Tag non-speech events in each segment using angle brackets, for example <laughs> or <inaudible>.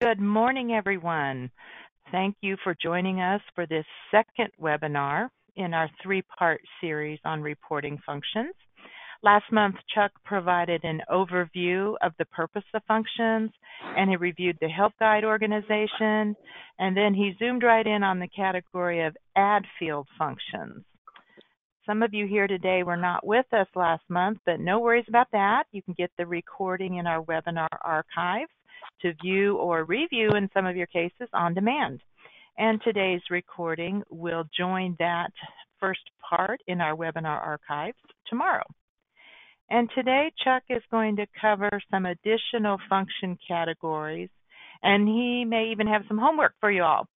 Good morning, everyone. Thank you for joining us for this second webinar in our three-part series on reporting functions. Last month, Chuck provided an overview of the purpose of functions, and he reviewed the Help Guide organization, and then he zoomed right in on the category of add field functions. Some of you here today were not with us last month, but no worries about that. You can get the recording in our webinar archive to view or review in some of your cases on demand. And today's recording will join that first part in our webinar archives tomorrow. And today Chuck is going to cover some additional function categories and he may even have some homework for you all.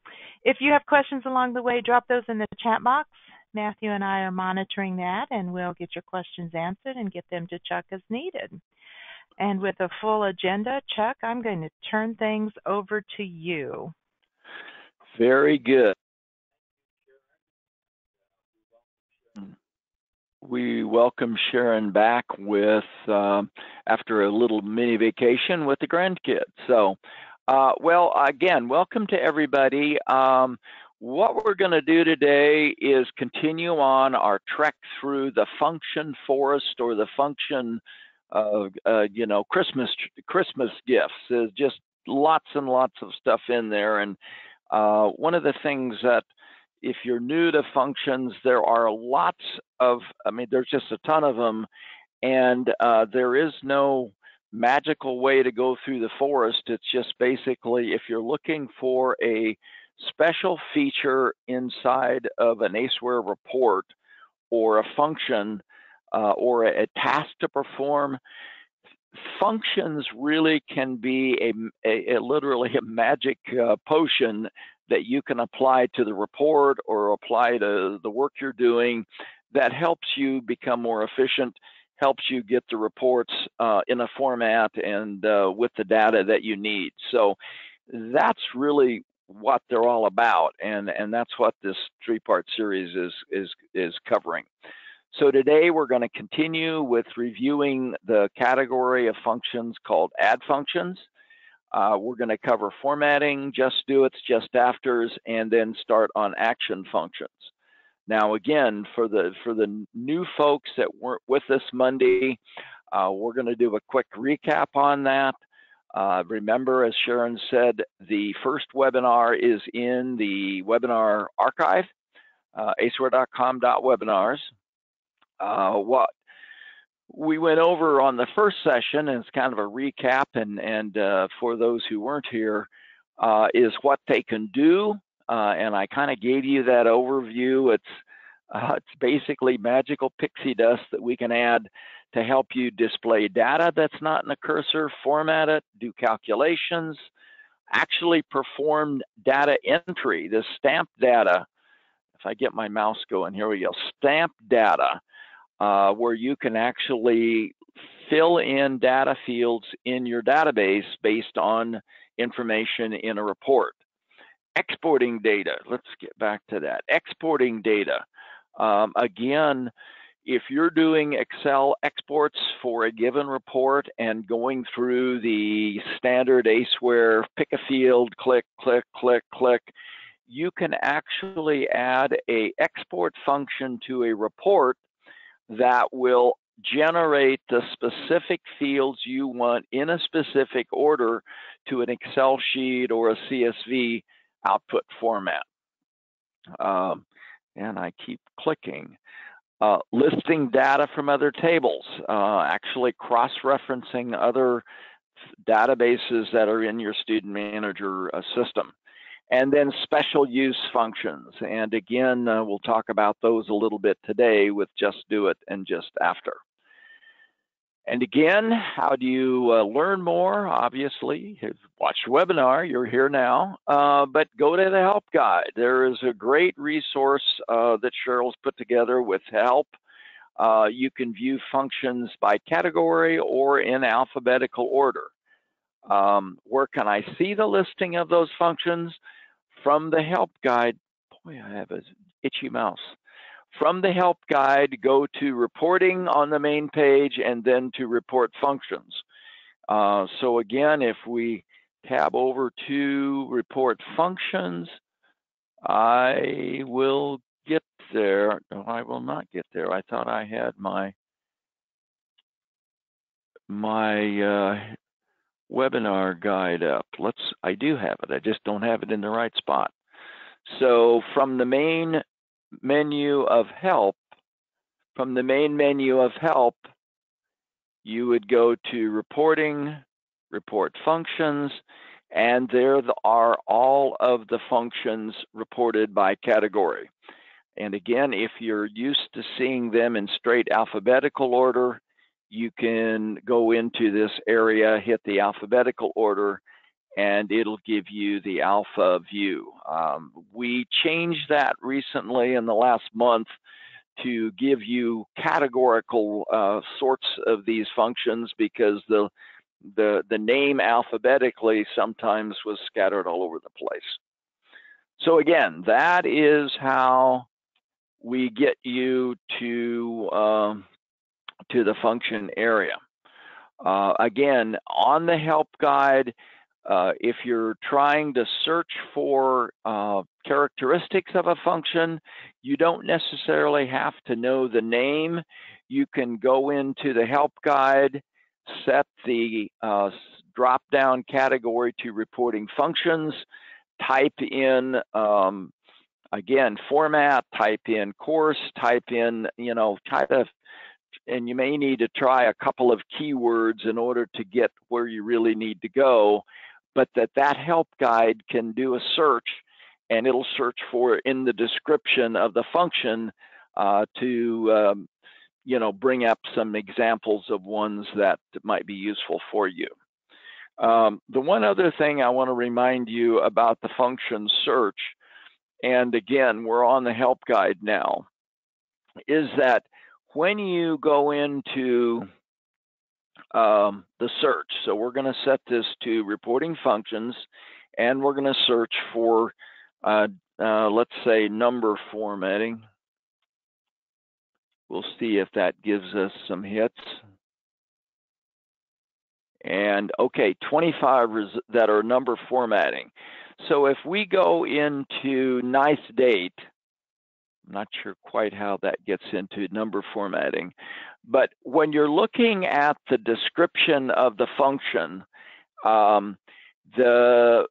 If you have questions along the way, drop those in the chat box. Matthew and I are monitoring that and we'll get your questions answered and get them to Chuck as needed. And with a full agenda, Chuck, I'm going to turn things over to you. Very good. We welcome Sharon back with uh, after a little mini vacation with the grandkids. So, uh, well, again, welcome to everybody. Um, what we're going to do today is continue on our trek through the function forest or the function uh, uh, you know, Christmas Christmas gifts. There's just lots and lots of stuff in there. And uh, one of the things that if you're new to functions, there are lots of, I mean, there's just a ton of them, and uh, there is no magical way to go through the forest. It's just basically if you're looking for a special feature inside of an ACEware report or a function uh, or a, a, task to perform, functions really can be a, a, a literally a magic uh, potion that you can apply to the report or apply to the work you're doing that helps you become more efficient helps you get the reports uh, in a format and uh, with the data that you need. So that's really what they're all about and and that's what this three part series is is is covering so today we're going to continue with reviewing the category of functions called add functions. Uh, we're going to cover formatting, just do it's, just afters, and then start on action functions. Now again, for the for the new folks that weren't with us Monday, uh, we're going to do a quick recap on that. Uh, remember, as Sharon said, the first webinar is in the webinar archive, uh, aceware.com.webinars uh, what we went over on the first session, and it's kind of a recap, and, and uh, for those who weren't here, uh, is what they can do. Uh, and I kind of gave you that overview. It's uh, it's basically magical pixie dust that we can add to help you display data that's not in a cursor, format it, do calculations, actually perform data entry, this stamp data. If I get my mouse going, here we go, stamp data uh, where you can actually fill in data fields in your database based on information in a report. Exporting data, let's get back to that. Exporting data. Um, again, if you're doing Excel exports for a given report and going through the standard ACEware, pick a field, click, click, click, click, you can actually add a export function to a report that will generate the specific fields you want in a specific order to an Excel sheet or a CSV output format. Um, and I keep clicking. Uh, listing data from other tables, uh, actually cross-referencing other databases that are in your student manager uh, system and then special use functions. And again, uh, we'll talk about those a little bit today with just do it and just after. And again, how do you uh, learn more? Obviously, watch the webinar, you're here now, uh, but go to the help guide. There is a great resource uh, that Cheryl's put together with help. Uh, you can view functions by category or in alphabetical order. Um, where can I see the listing of those functions? From the help guide, boy, I have an itchy mouse. From the help guide, go to reporting on the main page and then to report functions. Uh, so again, if we tab over to report functions. I will get there. No, I will not get there. I thought I had my my uh, webinar guide up. Let's. I do have it. I just don't have it in the right spot. So from the main menu of help, from the main menu of help, you would go to reporting, report functions, and there are all of the functions reported by category. And again, if you're used to seeing them in straight alphabetical order, you can go into this area, hit the alphabetical order, and it'll give you the alpha view. Um, we changed that recently in the last month to give you categorical uh, sorts of these functions because the the the name alphabetically sometimes was scattered all over the place. So again, that is how we get you to um, to the function area. Uh, again, on the help guide, uh, if you're trying to search for uh, characteristics of a function, you don't necessarily have to know the name. You can go into the help guide, set the uh, drop down category to reporting functions, type in, um, again, format, type in course, type in, you know, try to and you may need to try a couple of keywords in order to get where you really need to go but that that help guide can do a search and it'll search for in the description of the function uh, to um, you know bring up some examples of ones that might be useful for you. Um, the one other thing I want to remind you about the function search, and again, we're on the help guide now, is that when you go into um, the search. So we're going to set this to reporting functions, and we're going to search for, uh, uh, let's say, number formatting. We'll see if that gives us some hits. And okay, 25 that are number formatting. So if we go into nice date, I'm not sure quite how that gets into number formatting. But when you're looking at the description of the function, um, the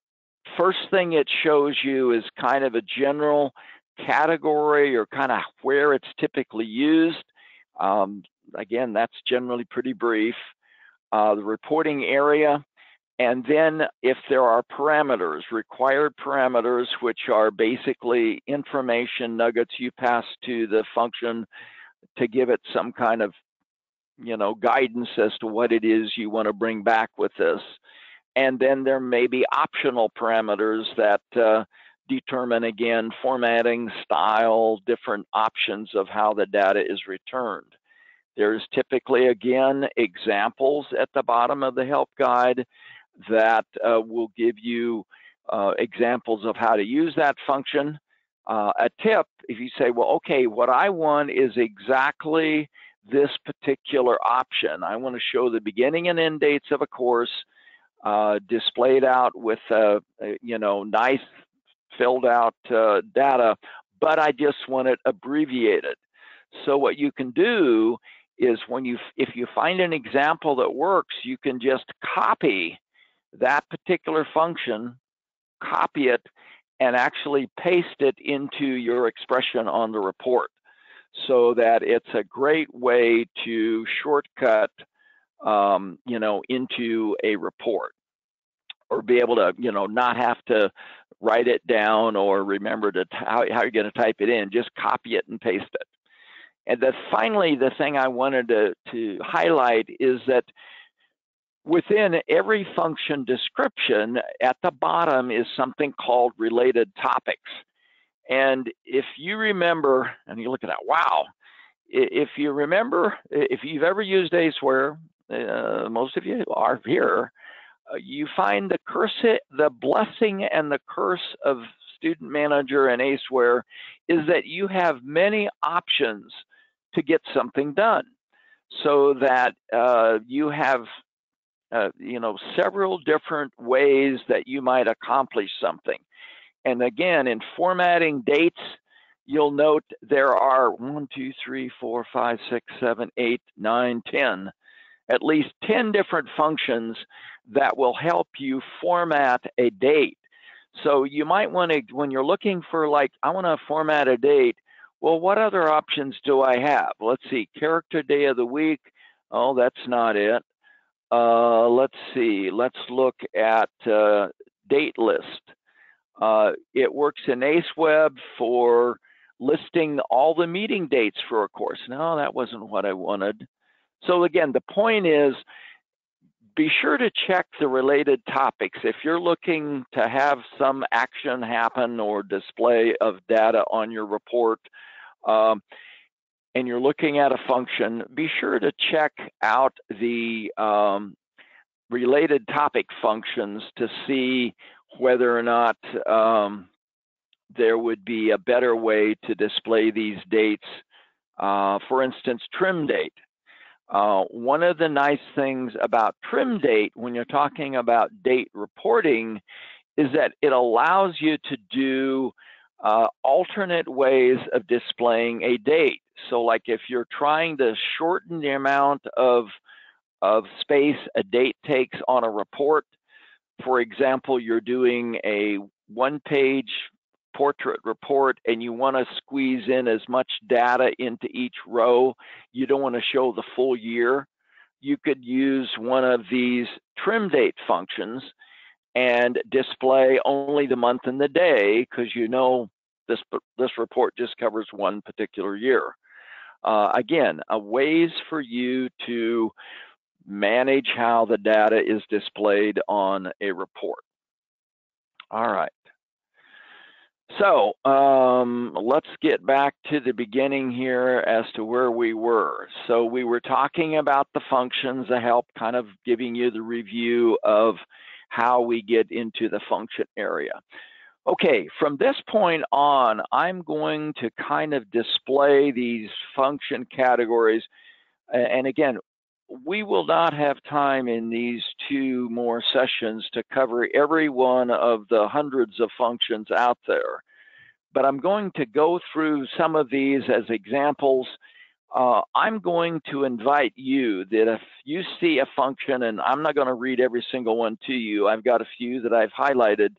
first thing it shows you is kind of a general category or kind of where it's typically used. Um, again, that's generally pretty brief. Uh, the reporting area, and then if there are parameters, required parameters, which are basically information nuggets you pass to the function to give it some kind of you know guidance as to what it is you want to bring back with this. And then there may be optional parameters that uh, determine again formatting style different options of how the data is returned. There's typically again examples at the bottom of the help guide that uh, will give you uh, examples of how to use that function uh, a tip if you say, well, okay, what I want is exactly this particular option. I want to show the beginning and end dates of a course uh, displayed out with, uh, you know, nice filled out uh, data, but I just want it abbreviated. So what you can do is when you, if you find an example that works, you can just copy that particular function, copy it, and actually paste it into your expression on the report so that it's a great way to shortcut um, you know into a report or be able to you know not have to write it down or remember to how, how you're going to type it in just copy it and paste it. And then finally the thing i wanted to, to highlight is that within every function description, at the bottom is something called related topics. And if you remember, and you look at that, wow, if you remember, if you've ever used Aceware, uh, most of you are here, uh, you find the curse, the blessing and the curse of Student Manager and Aceware is that you have many options to get something done so that uh, you have uh, you know, several different ways that you might accomplish something. And again, in formatting dates, you'll note there are one, two, three, four, five, six, seven, eight, nine, ten, at least 10 different functions that will help you format a date. So you might want to, when you're looking for like, I want to format a date, well, what other options do I have? Let's see, character day of the week. Oh, that's not it. Uh, let's see, let's look at uh, date list. Uh, it works in AceWeb for listing all the meeting dates for a course. No, that wasn't what I wanted. So again, the point is, be sure to check the related topics. If you're looking to have some action happen or display of data on your report, um, and you're looking at a function, be sure to check out the um, related topic functions to see whether or not um, there would be a better way to display these dates. Uh, for instance, trim date. Uh, one of the nice things about trim date when you're talking about date reporting is that it allows you to do uh, alternate ways of displaying a date. So like if you're trying to shorten the amount of, of space a date takes on a report, for example, you're doing a one page portrait report and you want to squeeze in as much data into each row, you don't want to show the full year, you could use one of these trim date functions and display only the month and the day because you know this this report just covers one particular year. Uh, again, a ways for you to manage how the data is displayed on a report. All right. So um, let's get back to the beginning here as to where we were. So we were talking about the functions that help kind of giving you the review of how we get into the function area. Okay, from this point on, I'm going to kind of display these function categories. And again, we will not have time in these two more sessions to cover every one of the hundreds of functions out there. But I'm going to go through some of these as examples. Uh, I'm going to invite you that if you see a function, and I'm not going to read every single one to you, I've got a few that I've highlighted.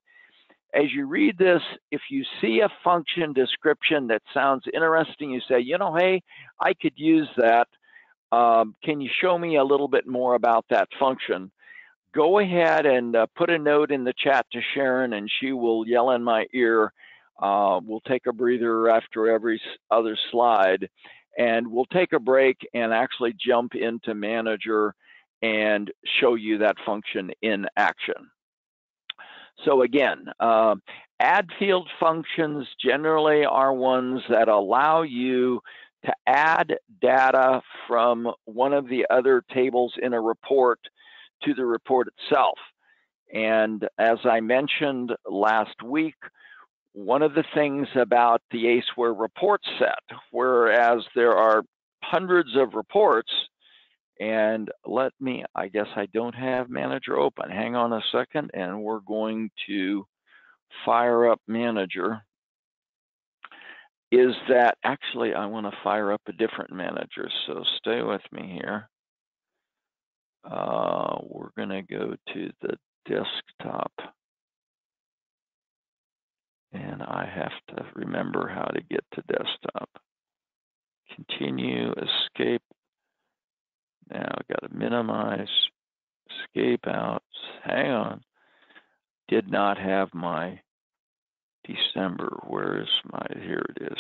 As you read this, if you see a function description that sounds interesting, you say, you know, hey, I could use that um, can you show me a little bit more about that function? Go ahead and uh, put a note in the chat to Sharon and she will yell in my ear. Uh, we'll take a breather after every other slide and we'll take a break and actually jump into manager and show you that function in action. So again, uh, add field functions generally are ones that allow you to add data from one of the other tables in a report to the report itself. And as I mentioned last week, one of the things about the ACEware report set, whereas there are hundreds of reports, and let me, I guess I don't have manager open. Hang on a second, and we're going to fire up manager is that actually I want to fire up a different manager. So stay with me here. Uh, we're going to go to the desktop. And I have to remember how to get to desktop. Continue, escape. Now I've got to minimize, escape out. Hang on. Did not have my December. Where is my, here it is.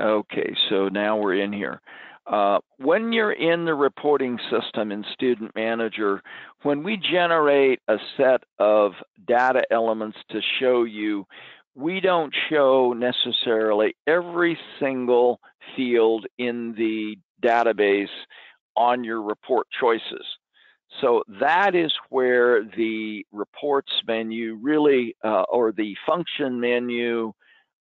Okay, so now we're in here. Uh, when you're in the reporting system in Student Manager, when we generate a set of data elements to show you, we don't show necessarily every single field in the database on your report choices. So that is where the reports menu really, uh, or the function menu,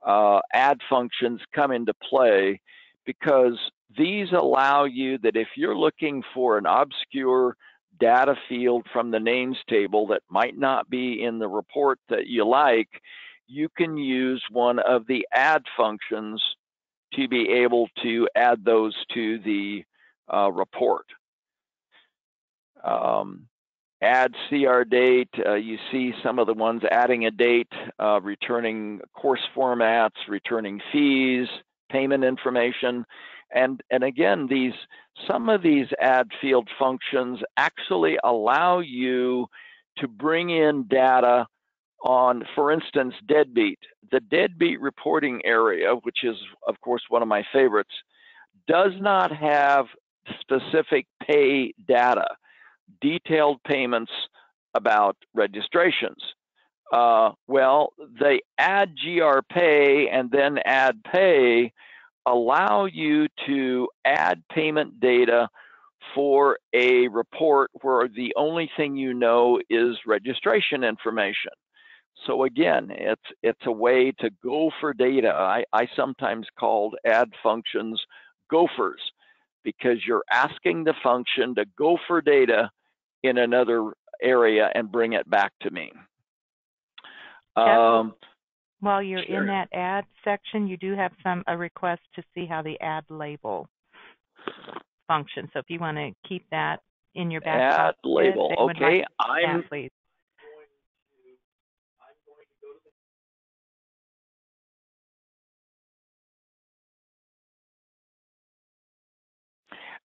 uh, add functions come into play because these allow you that if you're looking for an obscure data field from the names table that might not be in the report that you like, you can use one of the add functions to be able to add those to the uh, report. Um, add CR date, uh, you see some of the ones adding a date, uh, returning course formats, returning fees, payment information. And, and again, these some of these add field functions actually allow you to bring in data on, for instance, deadbeat. The deadbeat reporting area, which is, of course, one of my favorites, does not have specific pay data detailed payments about registrations. Uh, well, they add GR pay and then add pay allow you to add payment data for a report where the only thing you know is registration information. So again, it's it's a way to go for data. I, I sometimes called add functions gophers because you're asking the function to go for data in another area and bring it back to me. Um, While you're sure. in that add section, you do have some a request to see how the add label function. So if you want to keep that in your back add label, okay. I'm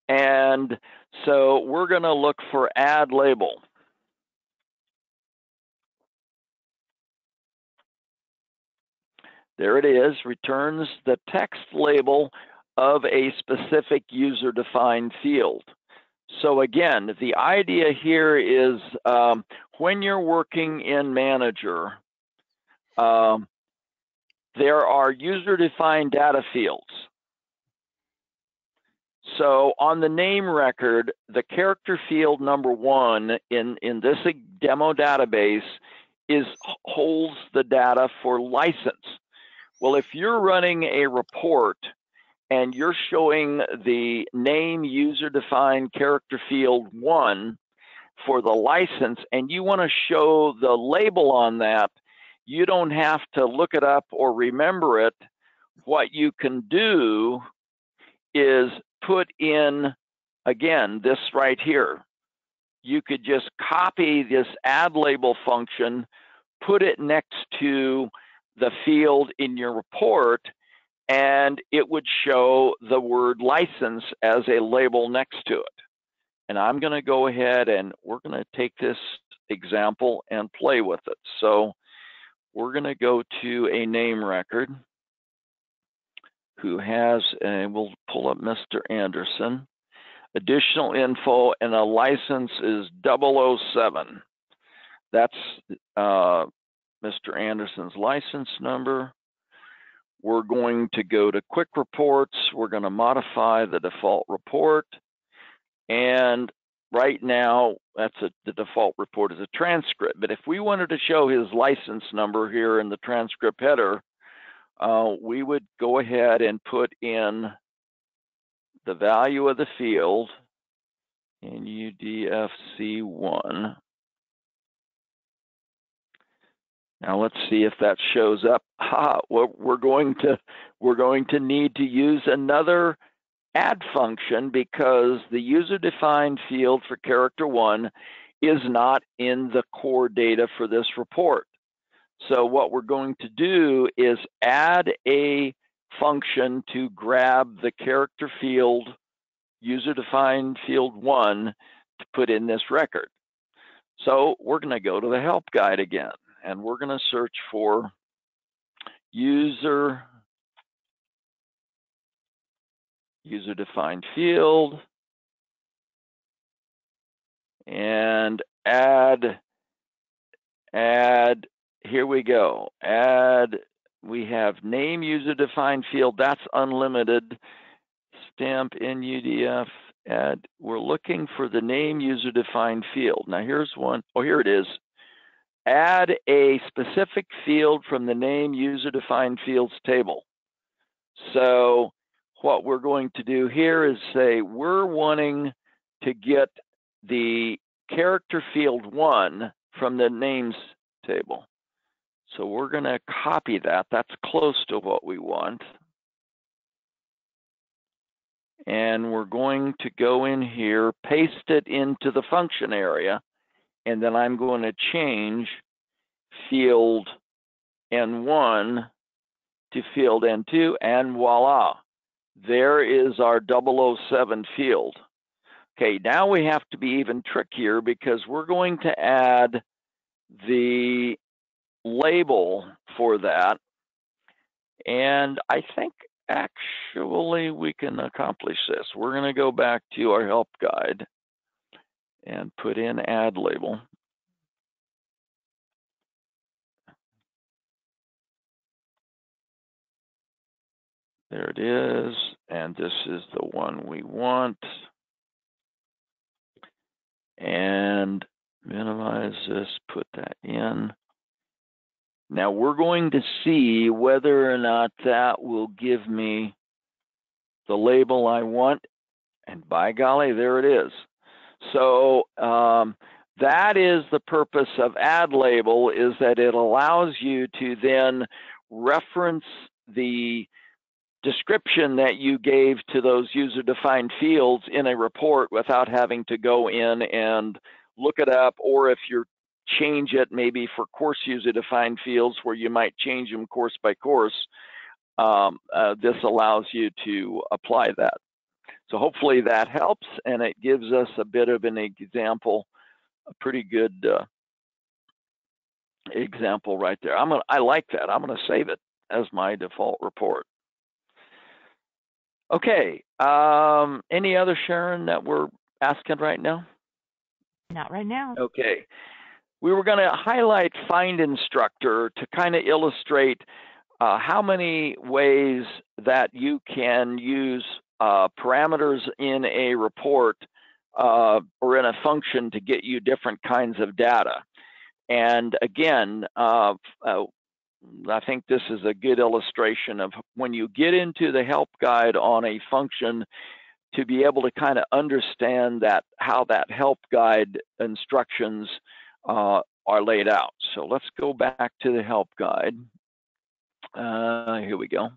And so we're going to look for add label. There it is, returns the text label of a specific user-defined field. So again, the idea here is um, when you're working in Manager, um, there are user-defined data fields. So on the name record, the character field number one in, in this demo database is holds the data for license. Well, if you're running a report and you're showing the name user defined character field one for the license and you want to show the label on that, you don't have to look it up or remember it. What you can do is put in, again, this right here. You could just copy this add label function, put it next to the field in your report, and it would show the word license as a label next to it. And I'm going to go ahead and we're going to take this example and play with it. So we're going to go to a name record who has, and we'll pull up Mr. Anderson. Additional info and a license is 007. That's uh, Mr. Anderson's license number. We're going to go to quick reports. We're going to modify the default report. And right now, that's a, the default report is a transcript. But if we wanted to show his license number here in the transcript header, uh, we would go ahead and put in the value of the field in UDFC1. Now let's see if that shows up. <laughs> Ha, we're going to we're going to need to use another add function because the user defined field for character one is not in the core data for this report. So what we're going to do is add a function to grab the character field, user-defined field one, to put in this record. So we're going to go to the help guide again, and we're going to search for user user-defined field and add add here we go. Add, we have name user defined field, that's unlimited. Stamp in UDF, add, we're looking for the name user defined field. Now here's one. Oh, here it is. Add a specific field from the name user defined fields table. So what we're going to do here is say we're wanting to get the character field one from the names table. So we're going to copy that. That's close to what we want. And we're going to go in here, paste it into the function area, and then I'm going to change field N1 to field N2, and voila, there is our 007 field. Okay, now we have to be even trickier because we're going to add the label for that. And I think actually we can accomplish this. We're going to go back to our help guide and put in add label. There it is. And this is the one we want. And minimize this, put that in. Now we're going to see whether or not that will give me the label I want. And by golly, there it is. So um, that is the purpose of add label is that it allows you to then reference the description that you gave to those user defined fields in a report without having to go in and look it up or if you change it maybe for course user defined fields where you might change them course by course um, uh, this allows you to apply that so hopefully that helps and it gives us a bit of an example a pretty good uh, example right there i'm gonna i like that i'm gonna save it as my default report Okay. Um, any other Sharon that we're asking right now? Not right now. Okay. We were going to highlight find instructor to kind of illustrate uh, how many ways that you can use uh, parameters in a report uh, or in a function to get you different kinds of data. And again, uh, uh, I think this is a good illustration of when you get into the help guide on a function to be able to kind of understand that how that help guide instructions uh, are laid out. So let's go back to the help guide. Uh, here we go.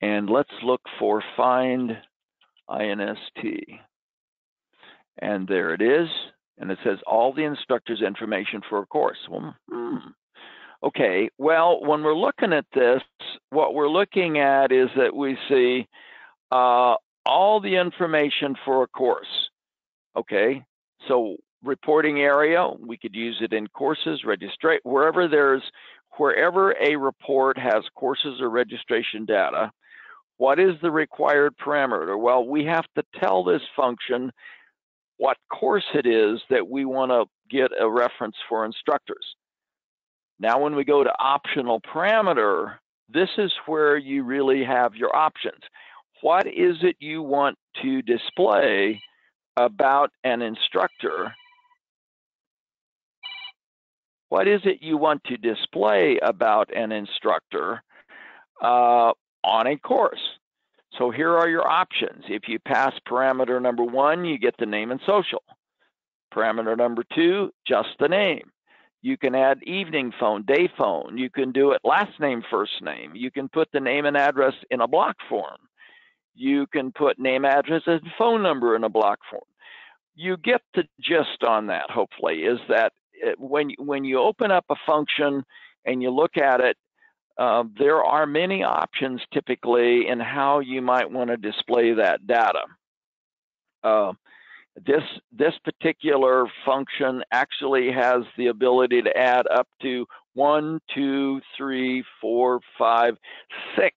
And let's look for find INST. And there it is. And it says all the instructor's information for a course. Well, hmm, Okay, well, when we're looking at this, what we're looking at is that we see uh, all the information for a course. Okay, so reporting area, we could use it in courses, registrate, wherever there's, wherever a report has courses or registration data, what is the required parameter? Well, we have to tell this function what course it is that we want to get a reference for instructors. Now, when we go to optional parameter, this is where you really have your options. What is it you want to display about an instructor? What is it you want to display about an instructor uh, on a course? So here are your options. If you pass parameter number one, you get the name and social. Parameter number two, just the name. You can add evening phone, day phone. You can do it last name, first name. You can put the name and address in a block form. You can put name, address, and phone number in a block form. You get the gist on that, hopefully, is that when, when you open up a function and you look at it, uh, there are many options typically in how you might want to display that data. Uh, this, this particular function actually has the ability to add up to one, two, three, four, five, six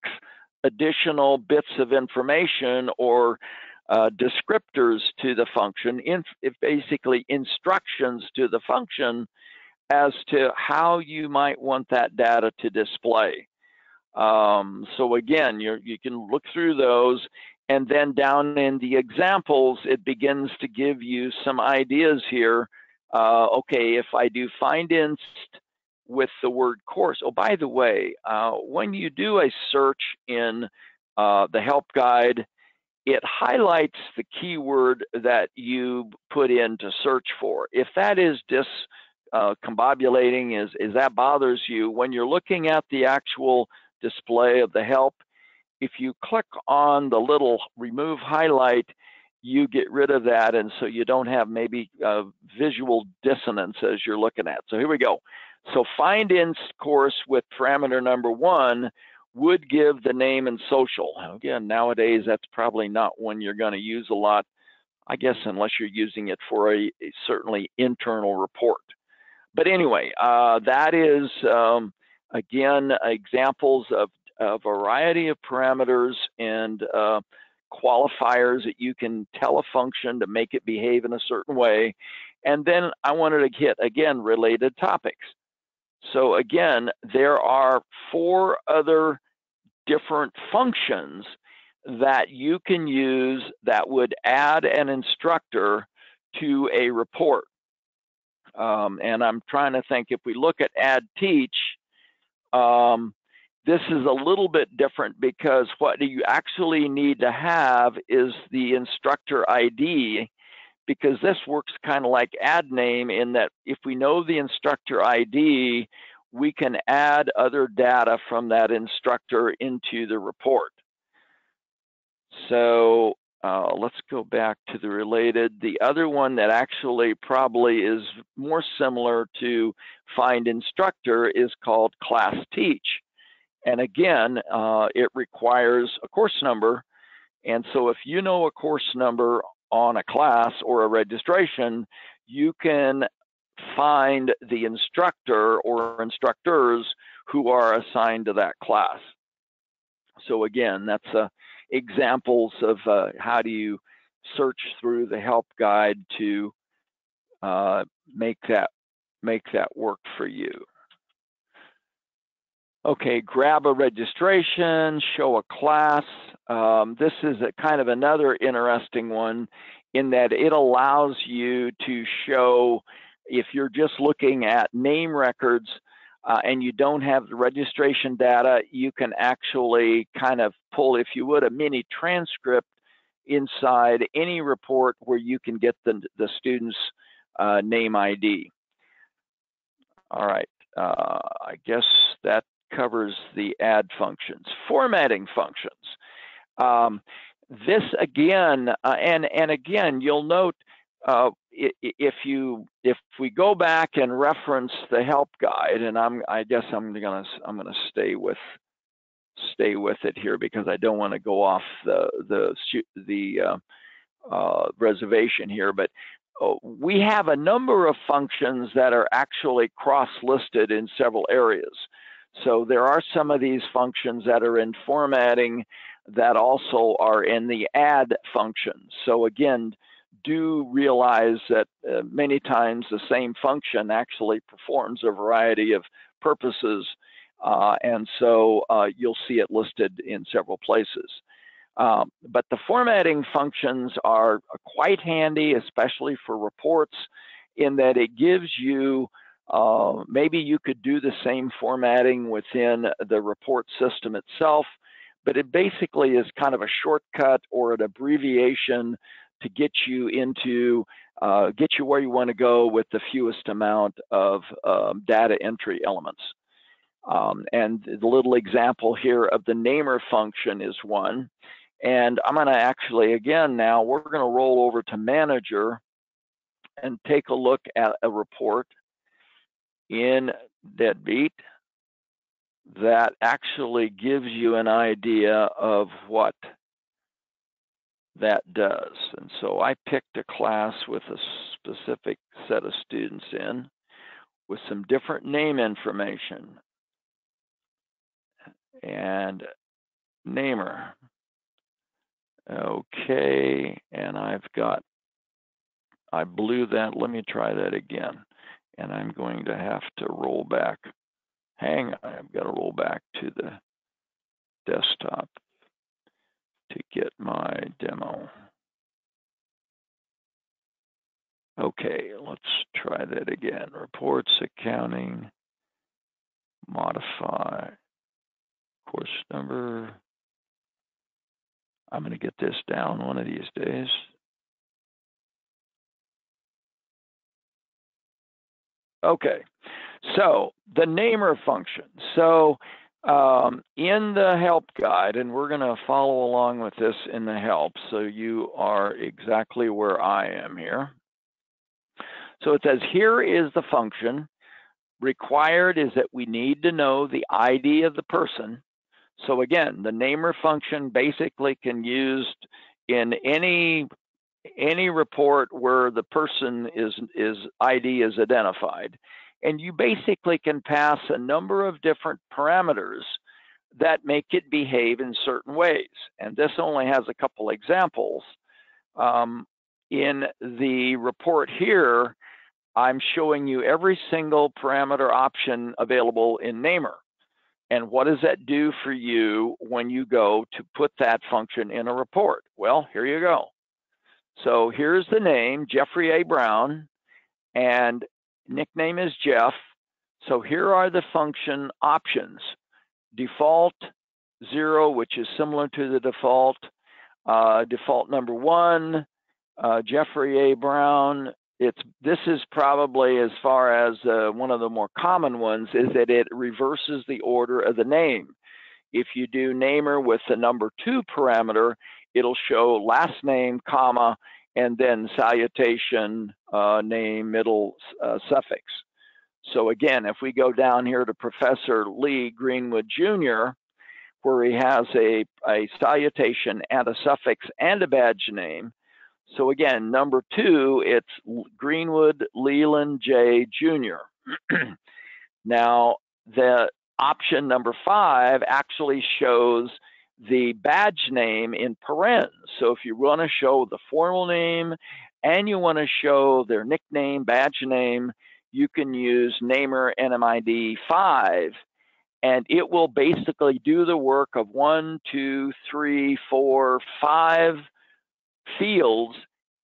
additional bits of information or uh, descriptors to the function, in, basically instructions to the function as to how you might want that data to display. Um, so again, you you can look through those and then down in the examples, it begins to give you some ideas here. Uh, okay, if I do find inst with the word course, oh, by the way, uh, when you do a search in uh, the help guide, it highlights the keyword that you put in to search for. If that is discombobulating, uh, is, is that bothers you, when you're looking at the actual display of the help, if you click on the little remove highlight, you get rid of that and so you don't have maybe uh, visual dissonance as you're looking at. So here we go. So find in course with parameter number one would give the name and social. Again, nowadays that's probably not one you're going to use a lot, I guess, unless you're using it for a, a certainly internal report. But anyway, uh, that is um, again examples of a variety of parameters and uh, qualifiers that you can tell a function to make it behave in a certain way. And then I wanted to hit, again, related topics. So again, there are four other different functions that you can use that would add an instructor to a report. Um, and I'm trying to think if we look at add teach, um, this is a little bit different because what do you actually need to have is the instructor ID because this works kind of like add name in that if we know the instructor ID, we can add other data from that instructor into the report. So uh, let's go back to the related. The other one that actually probably is more similar to find instructor is called class teach. And again, uh, it requires a course number. And so if you know a course number on a class or a registration, you can find the instructor or instructors who are assigned to that class. So again, that's uh, examples of uh, how do you search through the help guide to uh, make that make that work for you. Okay, grab a registration, show a class. Um, this is a kind of another interesting one in that it allows you to show, if you're just looking at name records uh, and you don't have the registration data, you can actually kind of pull, if you would, a mini transcript inside any report where you can get the, the student's uh, name ID. All right, uh, I guess that covers the add functions. Formatting functions. Um, this again, uh, and and again, you'll note uh, if you if we go back and reference the help guide, and I'm I guess I'm gonna I'm gonna stay with stay with it here because I don't want to go off the the the uh, uh, reservation here, but uh, we have a number of functions that are actually cross-listed in several areas. So there are some of these functions that are in formatting that also are in the add function. So again, do realize that uh, many times the same function actually performs a variety of purposes. Uh, and so uh, you'll see it listed in several places. Um, but the formatting functions are quite handy, especially for reports, in that it gives you uh, maybe you could do the same formatting within the report system itself, but it basically is kind of a shortcut or an abbreviation to get you into, uh, get you where you want to go with the fewest amount of um, data entry elements. Um, and the little example here of the namer function is one. And I'm going to actually, again, now we're going to roll over to manager and take a look at a report in Deadbeat that actually gives you an idea of what that does. And so I picked a class with a specific set of students in with some different name information and namer. Okay, and I've got, I blew that. Let me try that again and I'm going to have to roll back. Hang on, I've got to roll back to the desktop to get my demo. Okay, let's try that again. Reports, accounting, modify, course number, I'm going to get this down one of these days. Okay, so the namer function. So um, in the help guide, and we're going to follow along with this in the help, so you are exactly where I am here. So it says here is the function. Required is that we need to know the ID of the person. So again, the namer function basically can used in any any report where the person is is ID is identified. And you basically can pass a number of different parameters that make it behave in certain ways. And this only has a couple examples. Um, in the report here, I'm showing you every single parameter option available in Namer. And what does that do for you when you go to put that function in a report? Well, here you go. So here's the name, Jeffrey A. Brown, and nickname is Jeff. So here are the function options. Default zero, which is similar to the default. Uh, default number one, uh, Jeffrey A. Brown. It's this is probably as far as uh, one of the more common ones is that it reverses the order of the name. If you do namer with the number two parameter, it'll show last name, comma, and then salutation, uh, name, middle uh, suffix. So again, if we go down here to Professor Lee Greenwood Jr., where he has a, a salutation and a suffix and a badge name. So again, number two, it's Greenwood Leland J. Jr. <clears throat> now, the option number five actually shows the badge name in parens. So if you want to show the formal name and you want to show their nickname, badge name, you can use Namer NMID 5 and it will basically do the work of one, two, three, four, five fields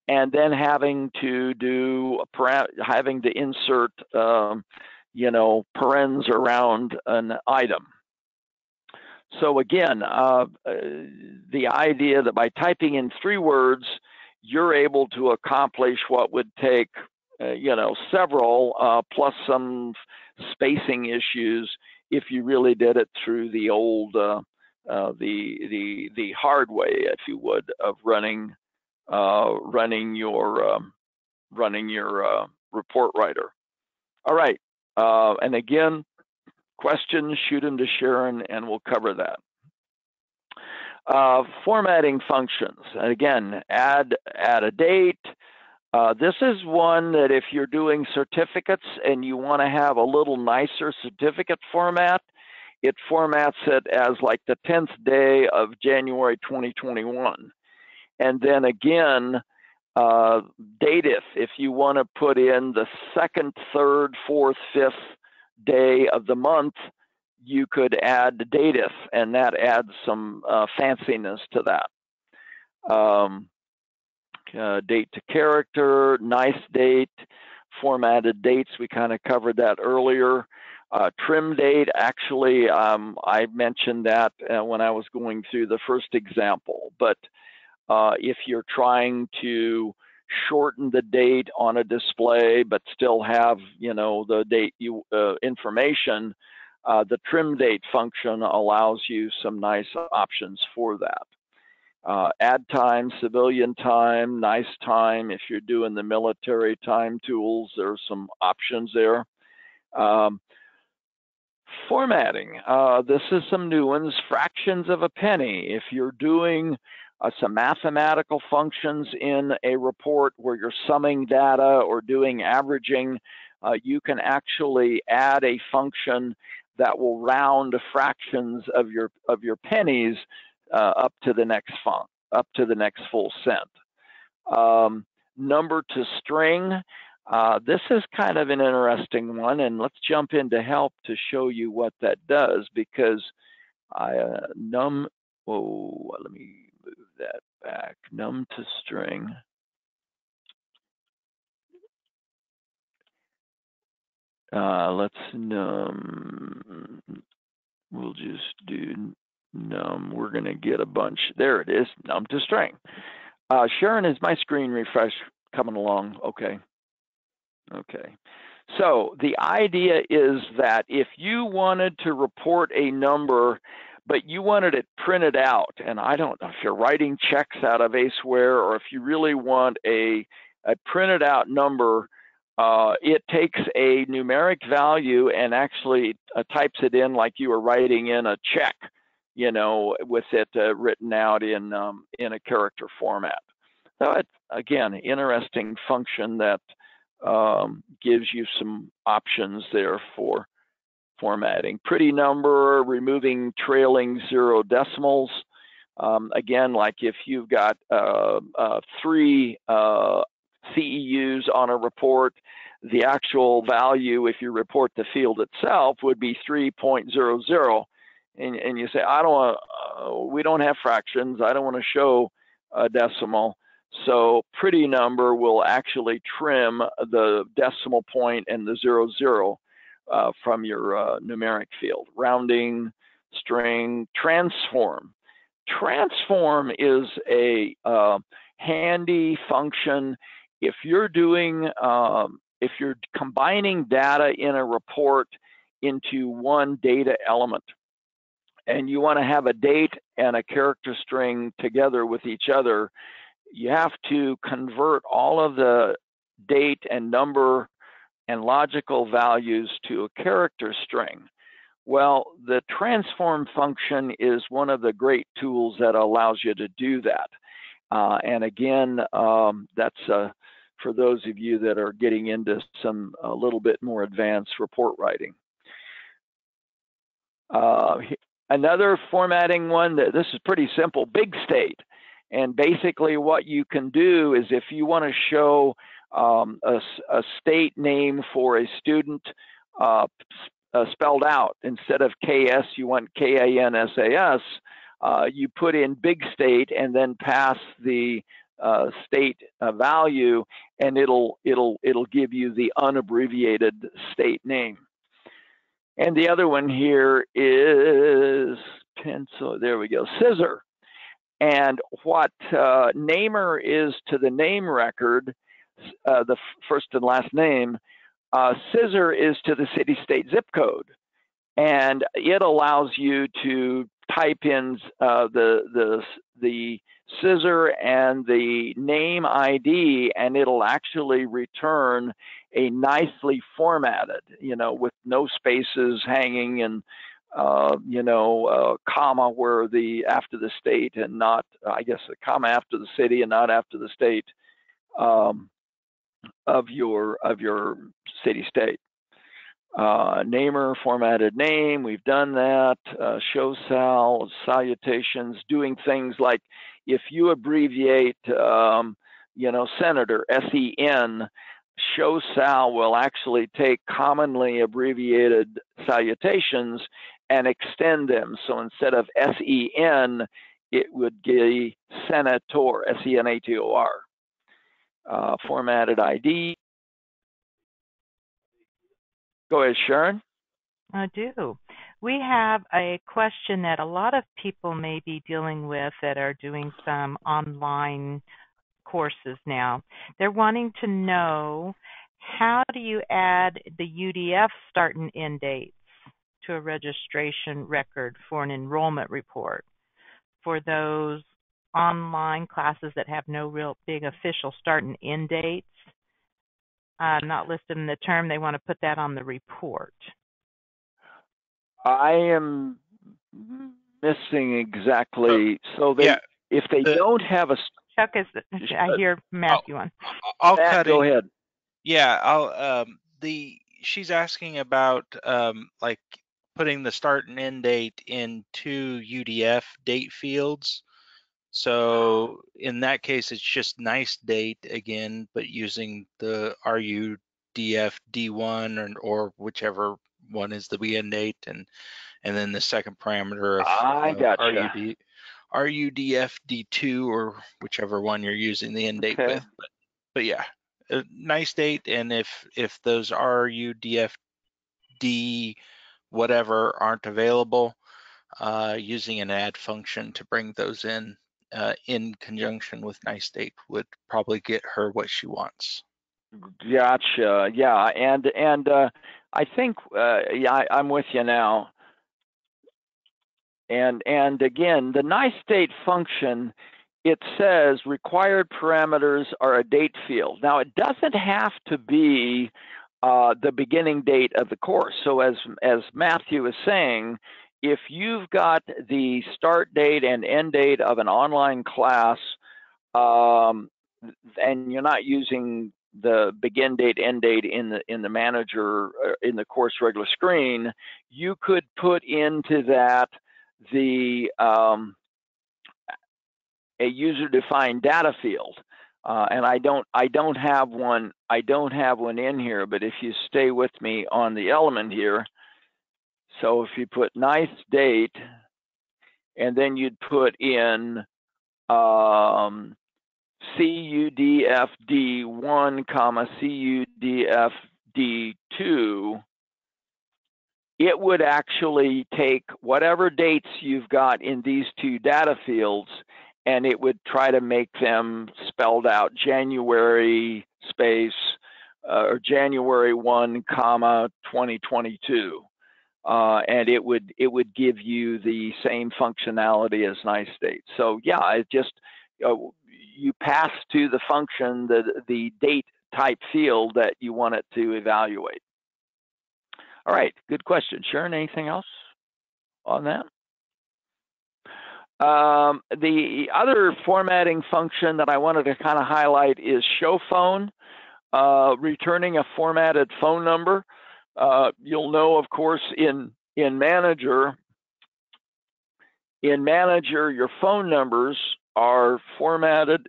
and then having to do having to insert um, you know parens around an item so again, uh, uh, the idea that by typing in three words, you're able to accomplish what would take, uh, you know, several uh, plus some spacing issues if you really did it through the old, uh, uh, the the the hard way, if you would, of running running your um, running your report writer. All right, and again, questions, shoot them to Sharon and we'll cover that. Uh, formatting functions. And again, add, add a date. Uh, this is one that if you're doing certificates and you want to have a little nicer certificate format, it formats it as like the 10th day of January 2021. And then again, uh, if you want to put in the second, third, fourth, fifth day of the month, you could add the dative, and that adds some uh, fanciness to that. Um, uh, date to character, nice date, formatted dates, we kind of covered that earlier. Uh, trim date, actually, um, I mentioned that uh, when I was going through the first example, but uh, if you're trying to shorten the date on a display, but still have, you know, the date you uh, information, uh, the trim date function allows you some nice options for that. Uh, add time, civilian time, nice time. If you're doing the military time tools, there's some options there. Um, formatting, uh, this is some new ones, fractions of a penny. If you're doing uh, some mathematical functions in a report where you're summing data or doing averaging, uh, you can actually add a function that will round fractions of your of your pennies uh, up to the next font, up to the next full cent. Um, number to string. Uh, this is kind of an interesting one, and let's jump into help to show you what that does because I uh, num. Oh, let me that back, num to string. Uh, let's num, we'll just do num, we're going to get a bunch. There it is, num to string. Uh, Sharon, is my screen refresh coming along? Okay. Okay. So the idea is that if you wanted to report a number, but you wanted it printed out, and I don't know if you're writing checks out of ACEware or if you really want a, a printed out number, uh, it takes a numeric value and actually uh, types it in like you were writing in a check, you know, with it uh, written out in um, in a character format. So it's again interesting function that um, gives you some options there for formatting. Pretty number, removing trailing zero decimals. Um, again, like if you've got uh, uh, three uh, CEUs on a report, the actual value, if you report the field itself, would be 3.00. And, and you say, I don't want, uh, we don't have fractions. I don't want to show a decimal. So pretty number will actually trim the decimal point and the zero zero uh, from your uh, numeric field. Rounding, string, transform. Transform is a uh, handy function if you're doing, um, if you're combining data in a report into one data element and you want to have a date and a character string together with each other, you have to convert all of the date and number and logical values to a character string. Well, the transform function is one of the great tools that allows you to do that. Uh, and again, um, that's uh, for those of you that are getting into some a little bit more advanced report writing. Uh, another formatting one, that this is pretty simple, big state. And basically what you can do is if you want to show um, a, a, state name for a student uh, uh, spelled out, instead of KS, you want K-A-N-S-A-S, uh, you put in big state and then pass the uh, state uh, value and it'll, it'll, it'll give you the unabbreviated state name. And the other one here is pencil, there we go, scissor. And what uh, namer is to the name record, uh, the first and last name, uh, scissor is to the city state zip code. And it allows you to type in uh, the, the, the scissor and the name ID, and it'll actually return a nicely formatted, you know, with no spaces hanging and uh, you know, uh, comma where the after the state and not, I guess, a comma after the city and not after the state um, of your of your city state. Uh, namer formatted name, we've done that. Uh, show sal salutations, doing things like if you abbreviate, um, you know, senator S E N. Show sal will actually take commonly abbreviated salutations and extend them. So instead of S-E-N, it would be senator, S-E-N-A-T-O-R. Uh, formatted ID. Go ahead, Sharon. I do. We have a question that a lot of people may be dealing with that are doing some online courses now. They're wanting to know how do you add the UDF start and end dates to a registration record for an enrollment report. For those online classes that have no real big official start and end dates, uh, not listed in the term, they want to put that on the report. I am missing exactly. So they, yeah, if they the, don't have a Chuck is, I hear Matthew I'll, on. I'll Matt, cut go in. ahead. Yeah, I'll. Um, the she's asking about um, like putting the start and end date in two UDF date fields. So in that case, it's just nice date again, but using the RUDF D1 or, or whichever one is the end date, and and then the second parameter of I uh, RUD, RUDF D2 or whichever one you're using the end date okay. with. But, but yeah, a nice date, and if if those RUDF D whatever aren't available, uh, using an add function to bring those in uh, in conjunction with nice date would probably get her what she wants. Gotcha. Yeah, and and uh, I think uh, yeah, I, I'm with you now. And and again, the nice date function, it says required parameters are a date field. Now it doesn't have to be uh, the beginning date of the course. So as as Matthew is saying, if you've got the start date and end date of an online class, um, and you're not using the begin date end date in the in the manager uh, in the course regular screen, you could put into that the um, a user defined data field. Uh, and I don't I don't have one I don't have one in here, but if you stay with me on the element here, so if you put nice date, and then you'd put in um, CUDFD1, comma CUDFD2, it would actually take whatever dates you've got in these two data fields and it would try to make them spelled out. January space uh, or January 1 comma 2022 uh, and it would it would give you the same functionality as nice date. So yeah, it just uh, you pass to the function the the date type field that you want it to evaluate. All right, good question. Sharon, anything else on that? Um, the other formatting function that I wanted to kind of highlight is show phone, uh, returning a formatted phone number. Uh, you'll know, of course, in in Manager, in Manager, your phone numbers are formatted,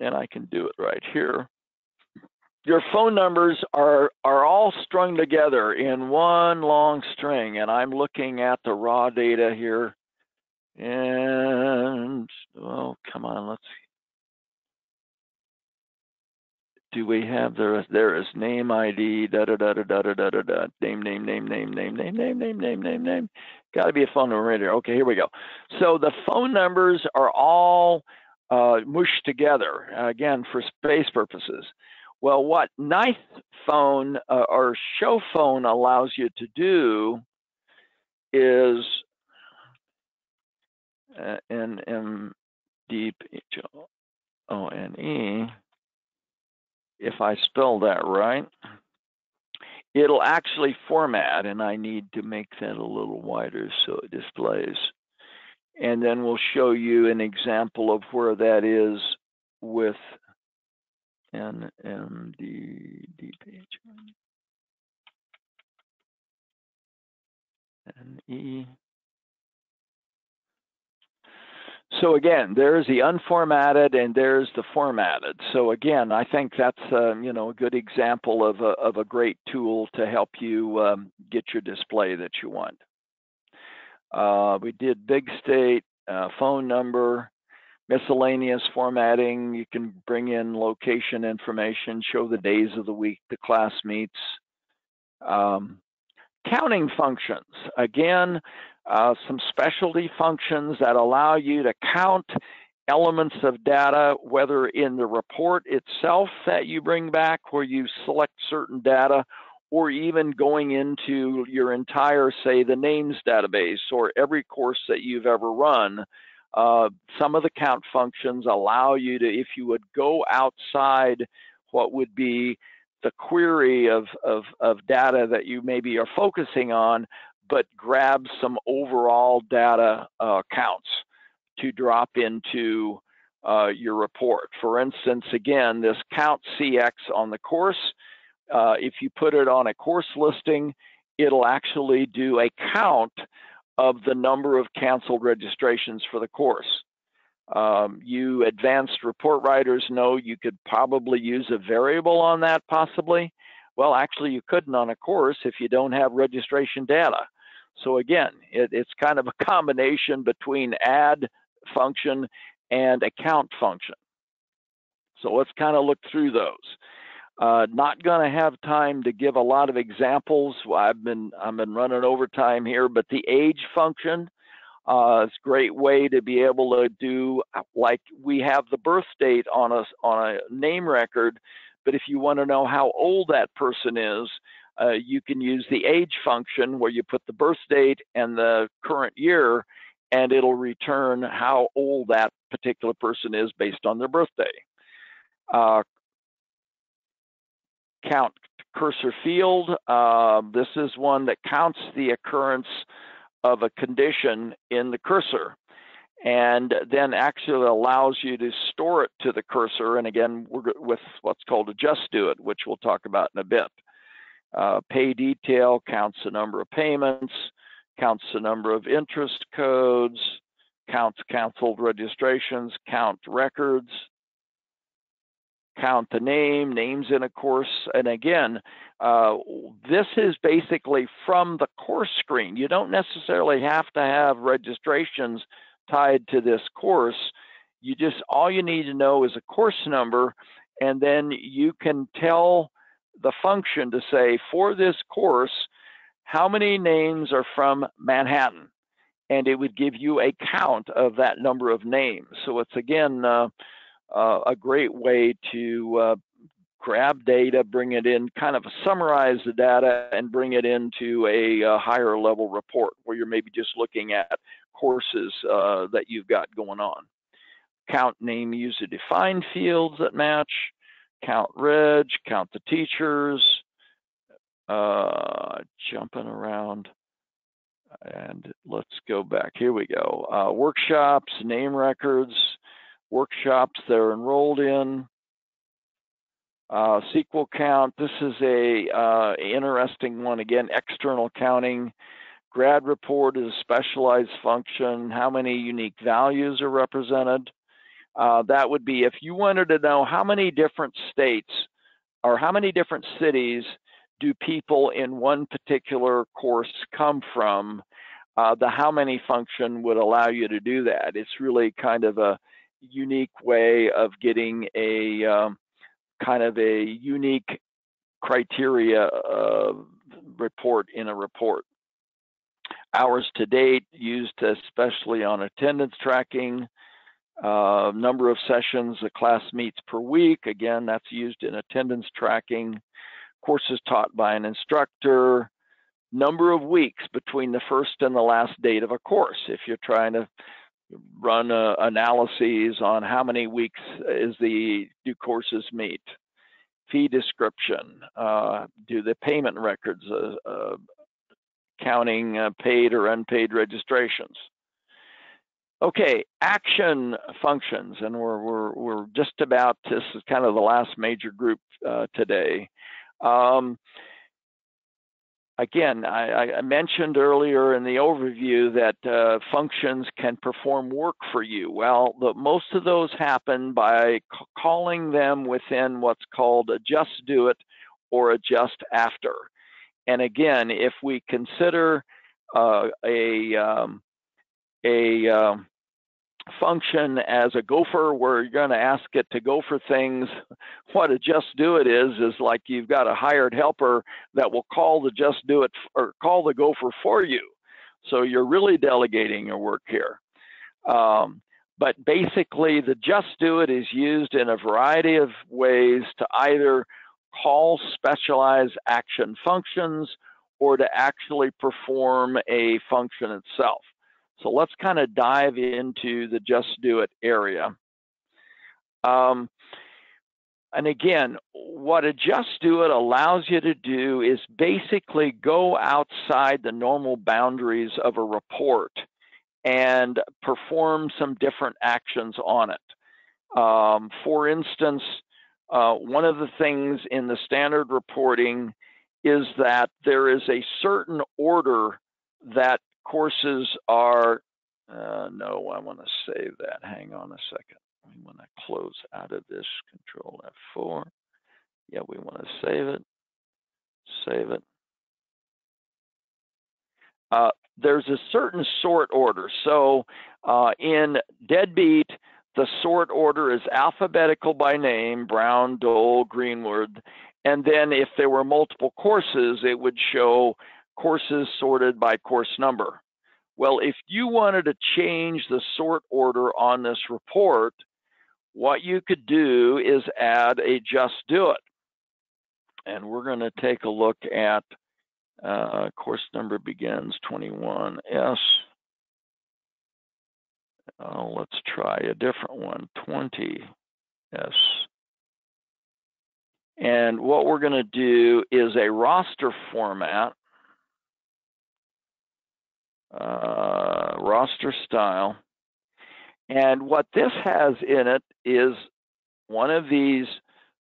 and I can do it right here. Your phone numbers are are all strung together in one long string, and I'm looking at the raw data here. And oh, come on, let's do we have there? There is name ID. Da da da da da da da da. Name name name name name name name name name name name. Got to be a phone number right here. Okay, here we go. So the phone numbers are all uh, mushed together again for space purposes. Well, what Nice Phone uh, or Show Phone allows you to do is uh, N M D H O N E if I spell that right, it'll actually format, and I need to make that a little wider so it displays. And then we'll show you an example of where that is with NMD and E. So again, there's the unformatted and there's the formatted. So again, I think that's um, you know a good example of a, of a great tool to help you um, get your display that you want. Uh, we did big state, uh, phone number, miscellaneous formatting. You can bring in location information, show the days of the week the class meets. Um, counting functions. Again, uh, some specialty functions that allow you to count elements of data, whether in the report itself that you bring back, where you select certain data, or even going into your entire, say, the names database or every course that you've ever run. Uh, some of the count functions allow you to, if you would go outside what would be the query of, of, of data that you maybe are focusing on, but grab some overall data uh, counts to drop into uh, your report. For instance, again, this count CX on the course, uh, if you put it on a course listing, it'll actually do a count of the number of canceled registrations for the course. Um, you advanced report writers know you could probably use a variable on that possibly. Well, actually you couldn't on a course if you don't have registration data. So again, it, it's kind of a combination between add function and account function. So let's kind of look through those. Uh, not going to have time to give a lot of examples. I've been I've been running overtime here, but the age function uh, is a great way to be able to do like we have the birth date on a on a name record, but if you want to know how old that person is, uh, you can use the age function where you put the birth date and the current year, and it'll return how old that particular person is based on their birthday. Uh, count cursor field. Uh, this is one that counts the occurrence of a condition in the cursor and then actually allows you to store it to the cursor. And again, with what's called a just do it, which we'll talk about in a bit. Uh, pay detail counts the number of payments, counts the number of interest codes, counts canceled registrations, count records, count the name, names in a course. And again, uh, this is basically from the course screen. You don't necessarily have to have registrations tied to this course. You just, all you need to know is a course number, and then you can tell the function to say, for this course, how many names are from Manhattan? And it would give you a count of that number of names. So it's again, uh, uh, a great way to uh, grab data, bring it in, kind of summarize the data and bring it into a, a higher level report where you're maybe just looking at courses uh, that you've got going on. Count name user defined fields that match, count reg, count the teachers, uh, jumping around. And let's go back. Here we go. Uh, workshops, name records, workshops they're enrolled in. Uh, SQL count, this is a uh, interesting one. Again, external counting. Grad report is a specialized function. How many unique values are represented? Uh, that would be if you wanted to know how many different states or how many different cities do people in one particular course come from, uh, the how many function would allow you to do that. It's really kind of a unique way of getting a um, kind of a unique criteria uh, report in a report. Hours to date used especially on attendance tracking, uh, number of sessions the class meets per week. Again, that's used in attendance tracking. Courses taught by an instructor. Number of weeks between the first and the last date of a course. If you're trying to run uh, analyses on how many weeks is the do courses meet fee description uh, do the payment records uh, uh counting uh, paid or unpaid registrations okay action functions and we're, we're, we're just about this is kind of the last major group uh, today um, again, I, I, mentioned earlier in the overview that uh, functions can perform work for you. Well, the, most of those happen by calling them within what's called a just do it or a just after. And again, if we consider uh, a um, a um, function as a gopher where you're going to ask it to go for things. What a just do it is is like you've got a hired helper that will call the just do it or call the gopher for you. So you're really delegating your work here. Um, but basically the just do it is used in a variety of ways to either call specialized action functions or to actually perform a function itself so let's kind of dive into the just do it area. Um, and again, what a just do it allows you to do is basically go outside the normal boundaries of a report and perform some different actions on it. Um, for instance, uh, one of the things in the standard reporting is that there is a certain order that courses are, uh, no, I want to save that. Hang on a second. We want to close out of this, Control F4. Yeah, we want to save it, save it. Uh, there's a certain sort order. So uh, in Deadbeat, the sort order is alphabetical by name, Brown, Dole, Greenwood, and then if there were multiple courses, it would show courses sorted by course number. Well, if you wanted to change the sort order on this report, what you could do is add a just do it. And we're going to take a look at uh, course number begins 21S. Oh, let's try a different one, 20S. And what we're going to do is a roster format, uh, roster style. And what this has in it is one of these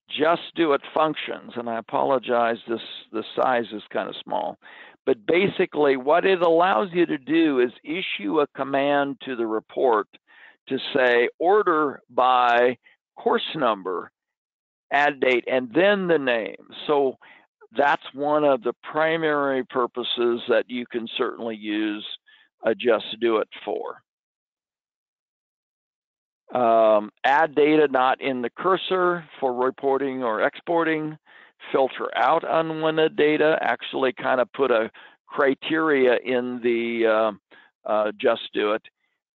just do it functions. And I apologize, this the size is kind of small. But basically, what it allows you to do is issue a command to the report to say order by course number, add date, and then the name. So that's one of the primary purposes that you can certainly use a just do it for. Um, add data not in the cursor for reporting or exporting filter out unwanted data, actually kind of put a criteria in the uh, uh, just do it,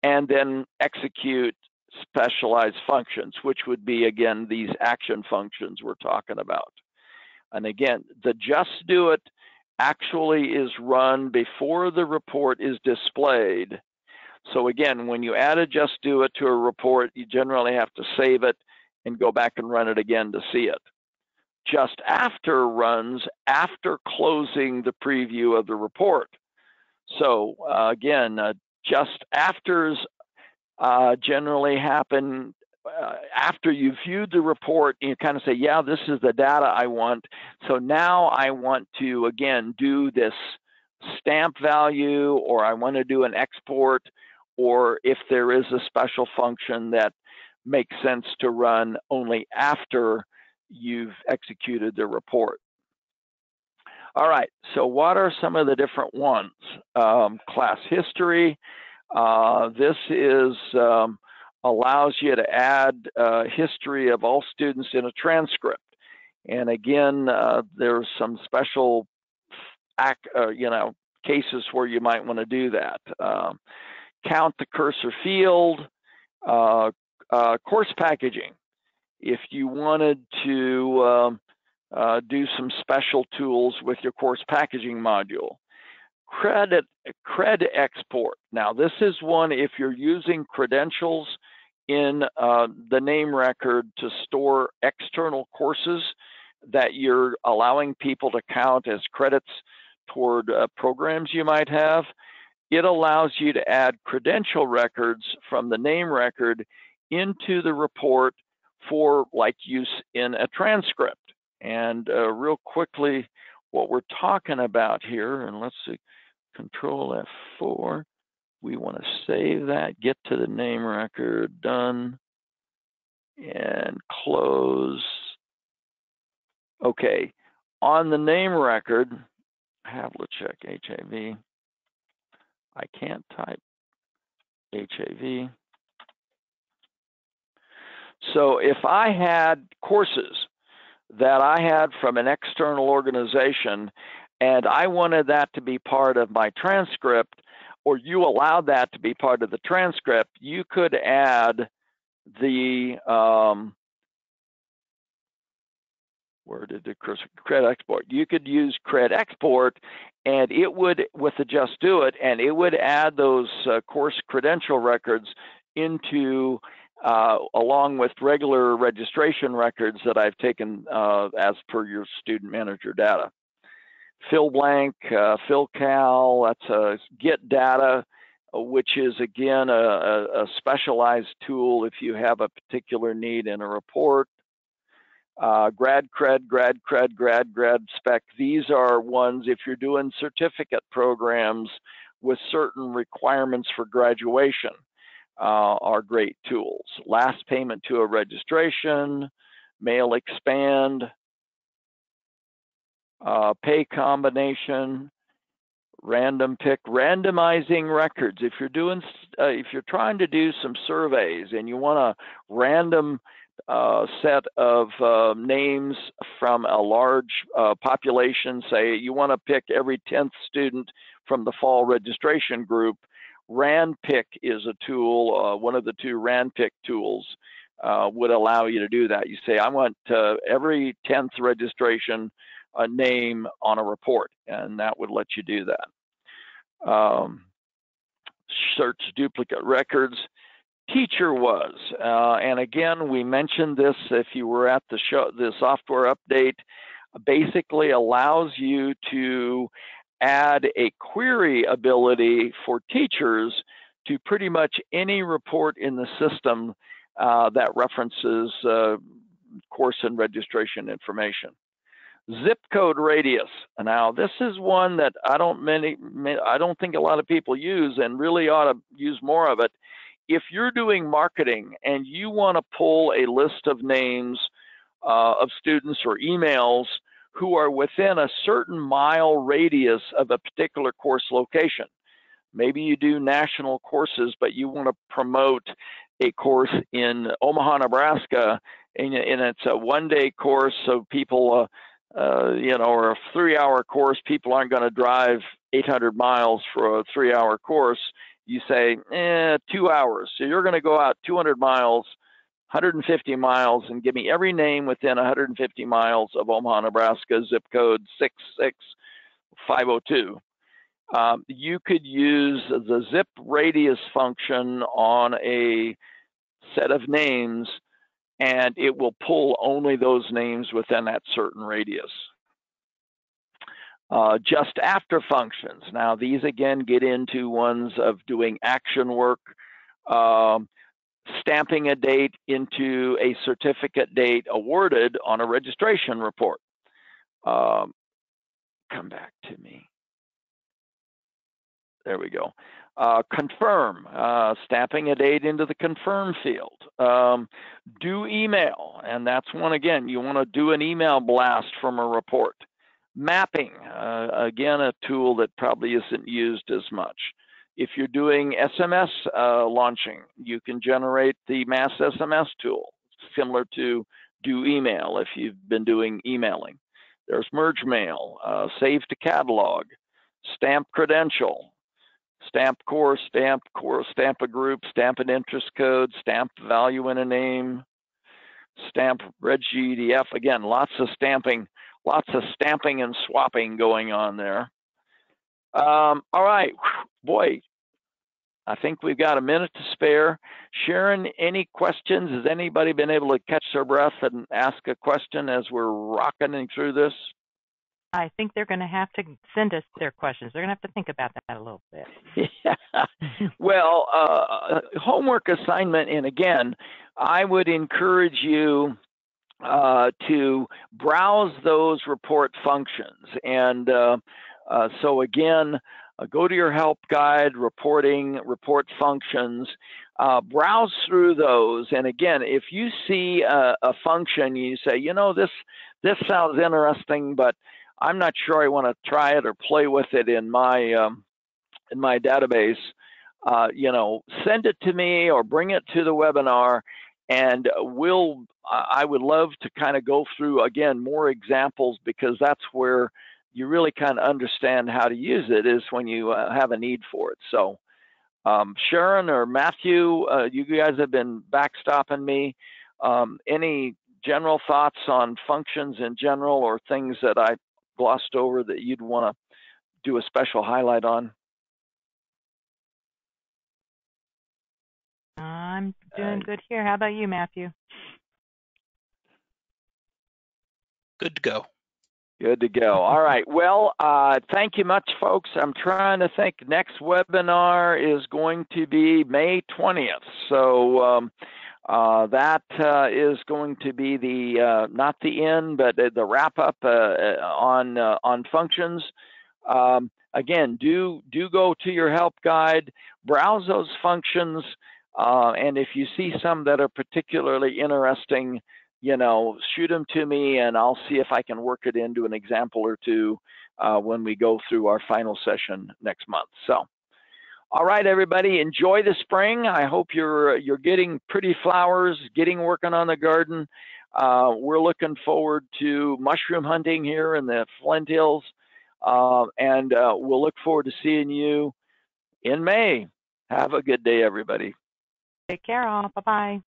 and then execute specialized functions, which would be, again, these action functions we're talking about. And again, the just do it actually is run before the report is displayed. So again, when you add a just do it to a report, you generally have to save it and go back and run it again to see it just after runs after closing the preview of the report. So uh, again, uh, just afters uh, generally happen uh, after you've viewed the report. You kind of say, yeah, this is the data I want. So now I want to, again, do this stamp value or I want to do an export or if there is a special function that makes sense to run only after you've executed the report. All right, so what are some of the different ones? Um, class history. Uh, this is um, allows you to add uh, history of all students in a transcript. And again, uh, there's some special, act, uh, you know, cases where you might want to do that. Um, count the cursor field, uh, uh, course packaging if you wanted to um, uh, do some special tools with your course packaging module. Credit, cred export. Now, this is one if you're using credentials in uh, the name record to store external courses that you're allowing people to count as credits toward uh, programs you might have. It allows you to add credential records from the name record into the report for like use in a transcript. And uh, real quickly, what we're talking about here, and let's see, Control F4. We want to save that, get to the name record, done, and close. Okay, on the name record, Havlicek HAV. I can't type HAV. So if I had courses that I had from an external organization and I wanted that to be part of my transcript, or you allow that to be part of the transcript, you could add the um, where did the cred export? You could use cred export, and it would with the just do it, and it would add those uh, course credential records into uh, along with regular registration records that I've taken uh, as per your student manager data. Fill blank, uh, PhilCal, that's a get data, which is again a, a, specialized tool if you have a particular need in a report. Uh, grad cred, grad cred, grad grad spec. These are ones if you're doing certificate programs with certain requirements for graduation uh, are great tools. Last payment to a registration, mail expand, uh, pay combination, random pick randomizing records. If you're doing uh, if you're trying to do some surveys and you want a random uh, set of uh, names from a large uh, population say you want to pick every 10th student from the fall registration group randpick is a tool uh, one of the two randpick tools uh, would allow you to do that. You say i want every 10th registration a name on a report, and that would let you do that. Um, search duplicate records. Teacher was, uh, and again, we mentioned this if you were at the show, the software update basically allows you to add a query ability for teachers to pretty much any report in the system uh, that references uh, course and registration information zip code radius. Now, this is one that I don't many, I don't think a lot of people use, and really ought to use more of it. If you're doing marketing and you want to pull a list of names uh, of students or emails who are within a certain mile radius of a particular course location, maybe you do national courses, but you want to promote a course in Omaha, Nebraska, and, and it's a one-day course, so people. Uh, uh, you know, or a three hour course, people aren't going to drive 800 miles for a three hour course. You say, eh, two hours. So you're going to go out 200 miles, 150 miles, and give me every name within 150 miles of Omaha, Nebraska, zip code 66502. Um, you could use the zip radius function on a set of names and it will pull only those names within that certain radius. Uh, just after functions. Now, these again get into ones of doing action work, um, stamping a date into a certificate date awarded on a registration report. Um, come back to me. There we go. Uh, confirm, uh, stamping a date into the confirm field. Um, do email, and that's one again, you want to do an email blast from a report. Mapping, uh, again, a tool that probably isn't used as much. If you're doing SMS uh, launching, you can generate the mass SMS tool, similar to do email if you've been doing emailing. There's merge mail, uh, save to catalog, stamp credential, stamp core, stamp core, stamp a group, stamp an interest code, stamp value in a name, stamp reg GDF. Again, lots of stamping, lots of stamping and swapping going on there. Um, all right, boy, I think we've got a minute to spare. Sharon, any questions? Has anybody been able to catch their breath and ask a question as we're rocketing through this? I think they're going to have to send us their questions. They're going to have to think about that a little bit. <laughs> Yeah. <laughs> well, uh, homework assignment, and again, I would encourage you uh, to browse those report functions. And uh, uh so, again, uh, go to your help guide, reporting, report functions. Uh, browse through those, and again, if you see a, a function, you say, you know, this this sounds interesting, but I'm not sure I want to try it or play with it in my um, in my database, uh, you know, send it to me or bring it to the webinar, and we'll. I would love to kind of go through again more examples because that's where you really kind of understand how to use it is when you uh, have a need for it. So. Um, Sharon or Matthew, uh, you guys have been backstopping me. Um, any general thoughts on functions in general or things that I glossed over that you'd want to do a special highlight on? I'm doing uh, good here. How about you, Matthew? Good to go. Good to go. All right. Well, uh, thank you much, folks. I'm trying to think. Next webinar is going to be May 20th. So um, uh, that uh, is going to be the uh, not the end, but the wrap up uh, uh, on on functions. Um, again, do do go to your help guide, browse those functions, and if you see some that are particularly interesting, you know, shoot them to me and I'll see if I can work it into an example or two when we go through our final session next month. So, all right, everybody, enjoy the spring. I hope you're you're getting pretty flowers, getting working on the garden. Uh, we're looking forward to mushroom hunting here in the Flint Hills, uh, and uh, we'll look forward to seeing you in May. Have a good day, everybody. Take care, all. Bye bye.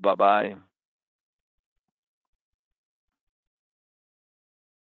Bye bye.